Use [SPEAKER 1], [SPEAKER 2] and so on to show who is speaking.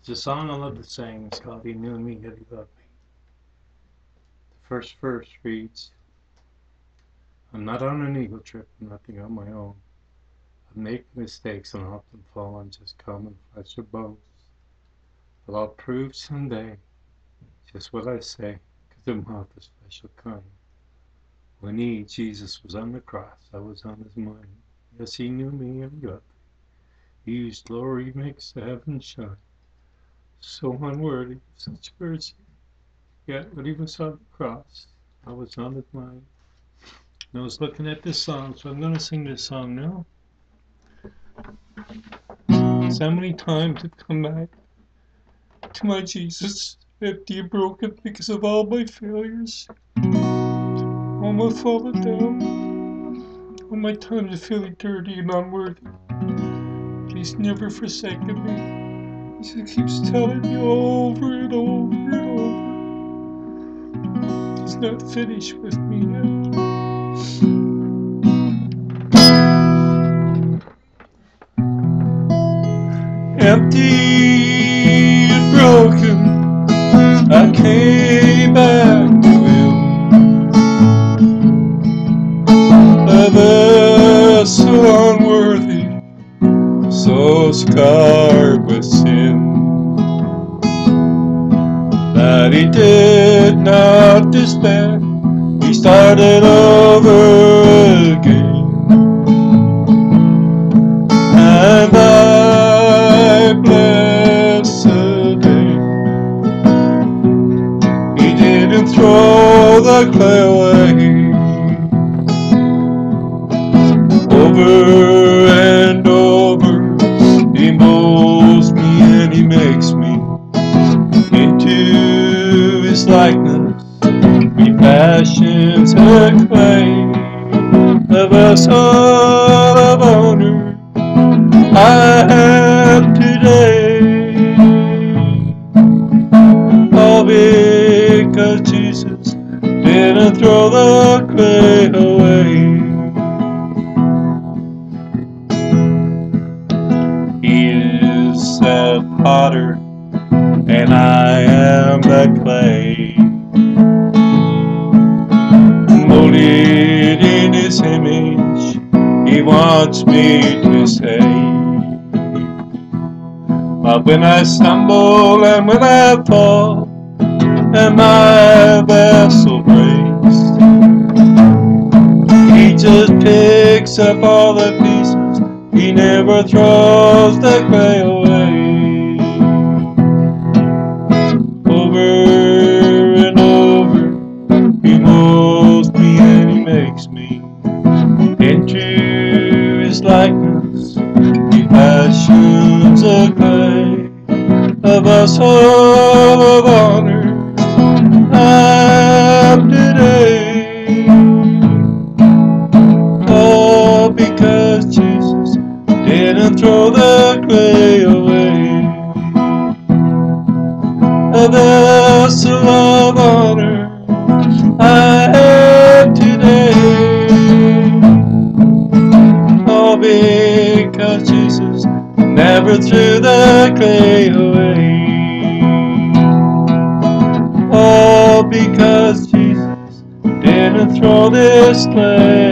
[SPEAKER 1] It's a song I love to sing. It's called He Knew Me, Yet He Loved Me. The first verse reads, I'm not on an ego trip, nothing on my own. I make mistakes and often fall on just common flesh or bones. But I'll prove someday just what I say, 'cause I'm not the special kind. When he, Jesus, was on the cross, I was on his mind. Yes, he knew me and loved me. His glory makes the heavens shine. So unworthy of such mercy. Yet when he was on the cross, I was on his mind. And I was looking at this song, so I'm going to sing this song now. So many times I've come back to my Jesus, empty and broken because of all my failures, all my falling down, all my times of feeling dirty and unworthy. He's never forsaken me. He keeps telling me over and over and over. He's not finished with me yet. Empty and broken, I came back to Him. A scarred with sin, that He did not despair. He started over again. And I bless the day. He didn't throw the clay away. Over likeness. He fashions a clay, a vessel of honor. I am today. All because Jesus didn't throw the clay away. He is the potter, and I am the clay. Molded in His image, He wants me to say. But when I stumble and when I fall, and my vessel breaks, He just picks up all the pieces. He never throws the clay away. Into His likeness. He fashions a clay, a vessel of honor. I'm today. All because Jesus didn't throw the clay away. A vessel of honor never threw the clay away. All because Jesus didn't throw this clay